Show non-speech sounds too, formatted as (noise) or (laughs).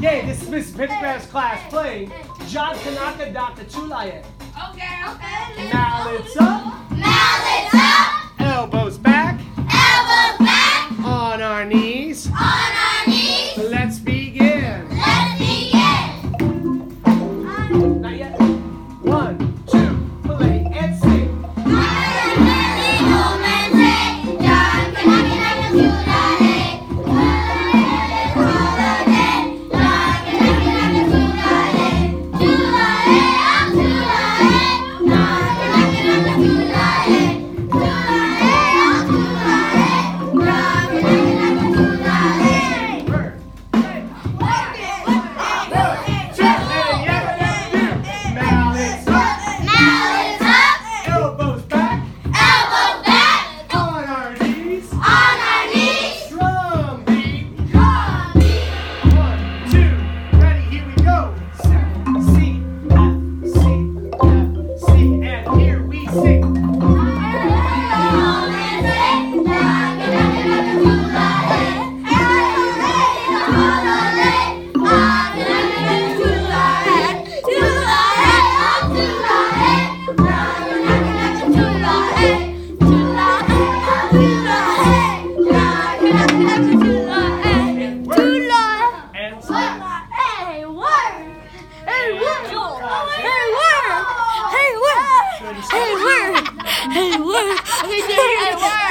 Yay, this is Miss Pendergraph's class playing John Kanaka Dr. Tulaye. Okay, okay. Mallets up, Mallets up, elbows back, elbows back, on our knees. on Hey, work! Hey, work! (laughs)